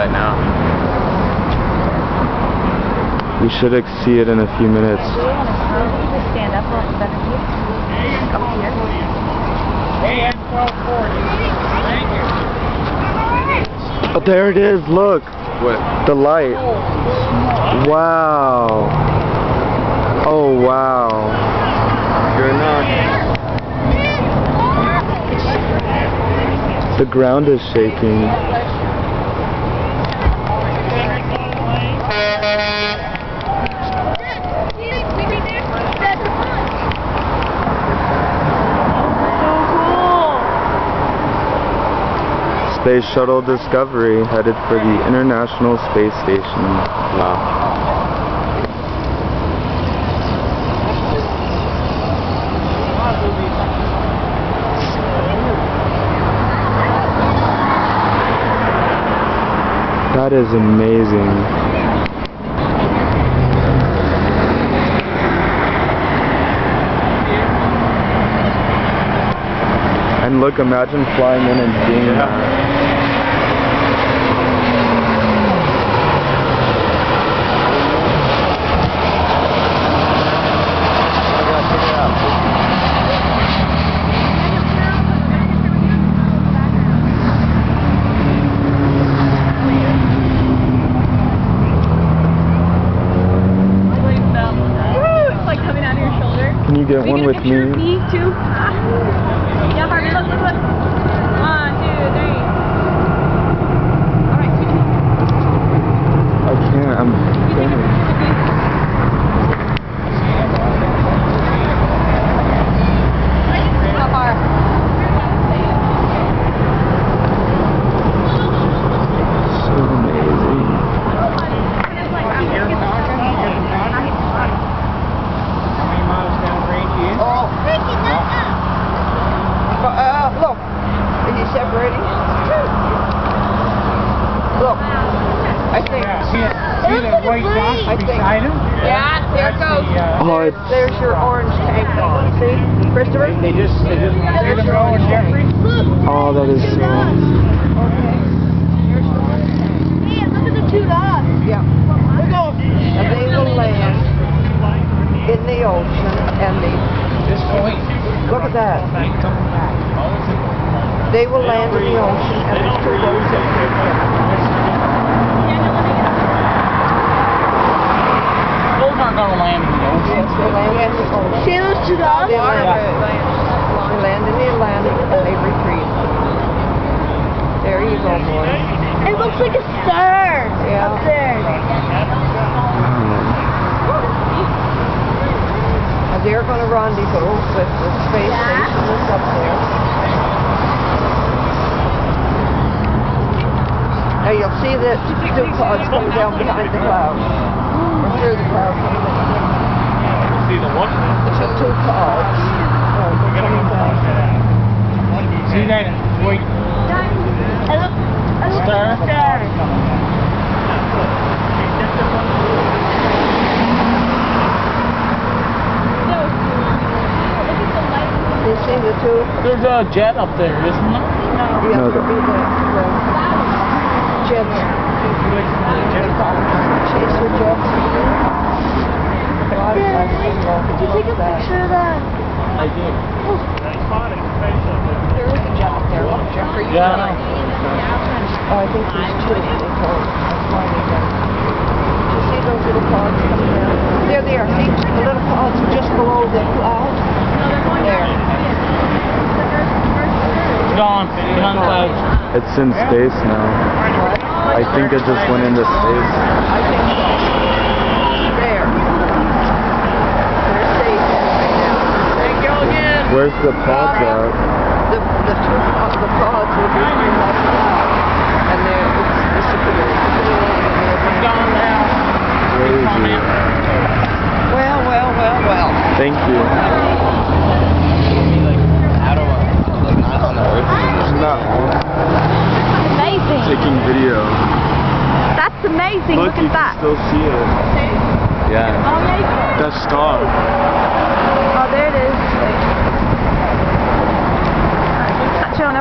right now. You should see it in a few minutes. Stand up real quick. Up. AM 1240. Oh, there it is. Look. What? The light. Wow. Oh, wow. You're not. The ground is shaking. Space Shuttle Discovery headed for the International Space Station. Wow. That is amazing. And look, imagine flying in and seeing that. It's like coming out of your. Can you get Are one gonna with me? Me too. Yeah, Harvey, look, look, look. One, two, three. All right, switch me. I can't. I'm filming. How far? So amazing. How many miles downrange he is? Oh, uh, look. Is he separating? Look. I think. Yeah, see, that- see that white dot I think- beside him? Yeah, there it goes. the, uh, Oh, There's your orange tank on. See? Christopher? They just, they just, see There's them your going, orange Jeffrey? tank. oh, that is so. Yeah. And they will land in the ocean and the, This point, look at that. ain't coming back. They will land in the ocean and there's two boats that take them. Those aren't gonna land in the ocean. Yes, they land in the those two? They land, in the Atlantic and they retreat. There you go, boy. It looks like a star Yeah. up there. And they're going to rendezvous with the space station that's up there. Now you'll see the two clouds coming down behind the clouds. Through the clouds coming down. See the what? The two clouds. uh, they're coming down. See that white I look, I look Star? star. You see the two? There's a jet up there, isn't there? Yeah, No, there'll be the, the jets. Did you take a picture of that? I did. There is a jet there, you Yeah, I it. Oh, I think there's two, it. You see those little coming down? There the little just below. There. Gone. It's in space now. I think it just went into space. I think so. There. They're safe right now. Thank you again. Where's the pods at? The, the two, uh, the pods will be in that cloud. And then it's disappeared. It's gone now. Crazy. Well, well, well, well. Thank you. How don't on the earth? Isn't that awesome? Amazing. Taking video. That's amazing. Look, Look, at that. can still see it. Yeah. Oh, yeah. That star. Oh, there it is.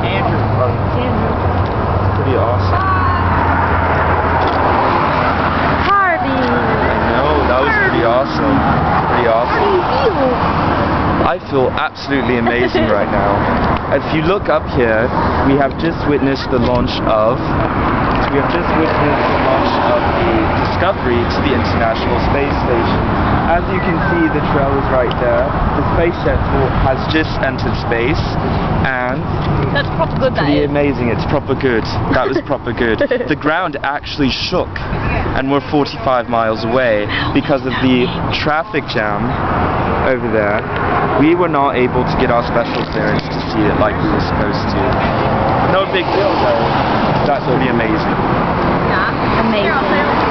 Andrew. It's pretty awesome. Harvey. I know, that was pretty awesome. Pretty awesome. How do you feel? I feel absolutely amazing right now. If you look up here, we have just witnessed the launch of we have just witnessed the launch of the Discovery to the International Space Station. As you can see, the trail is right there. Space shuttle has just entered space, and That's proper good, that pretty is. amazing. It's proper good. That was proper good. the ground actually shook, and we're 45 miles away because of the traffic jam over there. We were not able to get our special clearance to see it like we were supposed to. No big deal though. That's pretty amazing. Yeah. Amazing.